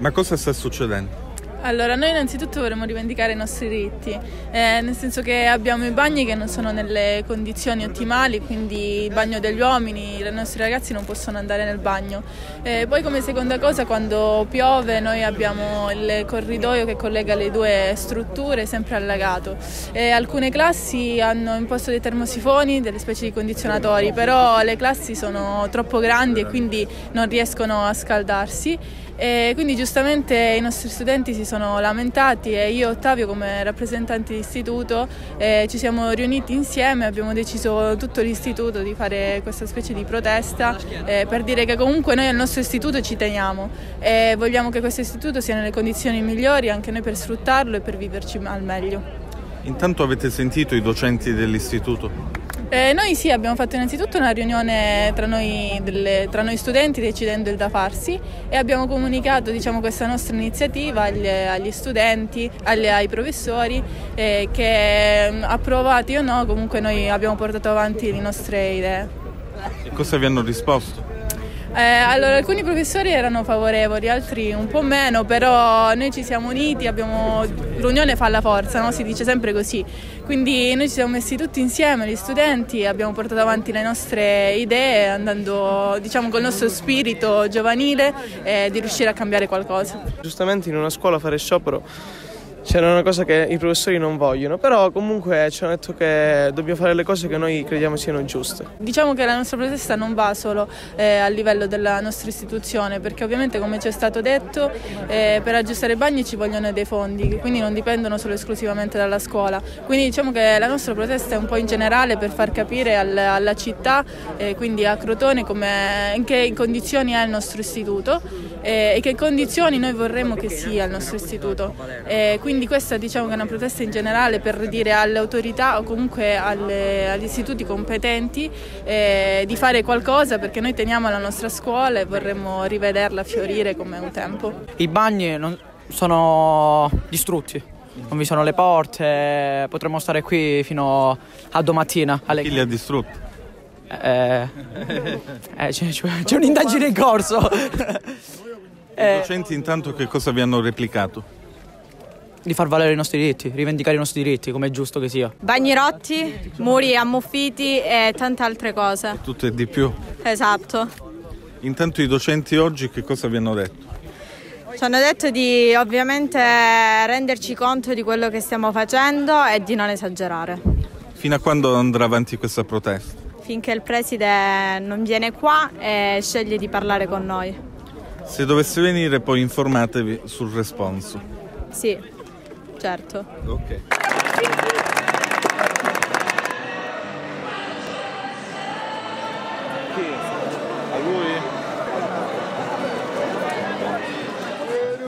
Ma cosa sta succedendo? Allora, noi innanzitutto vorremmo rivendicare i nostri diritti, eh, nel senso che abbiamo i bagni che non sono nelle condizioni ottimali, quindi il bagno degli uomini, i nostri ragazzi non possono andare nel bagno. Eh, poi come seconda cosa, quando piove noi abbiamo il corridoio che collega le due strutture sempre allagato. Eh, alcune classi hanno imposto dei termosifoni, delle specie di condizionatori, però le classi sono troppo grandi e quindi non riescono a scaldarsi. E quindi giustamente i nostri studenti si sono lamentati e io e Ottavio come rappresentanti di istituto eh, ci siamo riuniti insieme, abbiamo deciso tutto l'istituto di fare questa specie di protesta eh, per dire che comunque noi al nostro istituto ci teniamo e vogliamo che questo istituto sia nelle condizioni migliori anche noi per sfruttarlo e per viverci al meglio. Intanto avete sentito i docenti dell'istituto? Eh, noi sì, abbiamo fatto innanzitutto una riunione tra noi, delle, tra noi, studenti decidendo il da farsi e abbiamo comunicato diciamo, questa nostra iniziativa agli, agli studenti, agli, ai professori eh, che mm, approvati o no comunque noi abbiamo portato avanti le nostre idee. E cosa vi hanno risposto? Eh, allora, alcuni professori erano favorevoli, altri un po' meno, però noi ci siamo uniti, abbiamo... l'unione fa la forza, no? si dice sempre così. Quindi noi ci siamo messi tutti insieme, gli studenti, abbiamo portato avanti le nostre idee, andando diciamo col nostro spirito giovanile eh, di riuscire a cambiare qualcosa. Giustamente in una scuola fare sciopero c'era una cosa che i professori non vogliono, però comunque ci hanno detto che dobbiamo fare le cose che noi crediamo siano giuste. Diciamo che la nostra protesta non va solo eh, a livello della nostra istituzione, perché ovviamente come ci è stato detto eh, per aggiustare i bagni ci vogliono dei fondi, quindi non dipendono solo esclusivamente dalla scuola. Quindi diciamo che la nostra protesta è un po' in generale per far capire al, alla città, eh, quindi a Crotone, in che condizioni è il nostro istituto eh, e che condizioni noi vorremmo che sia il nostro istituto. Eh, quindi questa diciamo che è una protesta in generale per dire alle autorità o comunque alle, agli istituti competenti eh, di fare qualcosa perché noi teniamo la nostra scuola e vorremmo rivederla fiorire come un tempo. I bagni non, sono distrutti. Non vi sono le porte, potremmo stare qui fino a domattina. Alle... Chi li ha distrutti? Eh, eh, c'è, c'è un'indagine in corso. I docenti intanto che cosa vi hanno replicato? Di far valere i nostri diritti, rivendicare i nostri diritti, come è giusto che sia. Bagni rotti, muri ammuffiti e tante altre cose. Tutto e di più. Esatto. Intanto i docenti oggi che cosa vi hanno detto? Ci hanno detto di ovviamente renderci conto di quello che stiamo facendo e di non esagerare. Fino a quando andrà avanti questa protesta? Finché il preside non viene qua e sceglie di parlare con noi. Se dovesse venire poi informatevi sul responso. Sì, certo. Ok.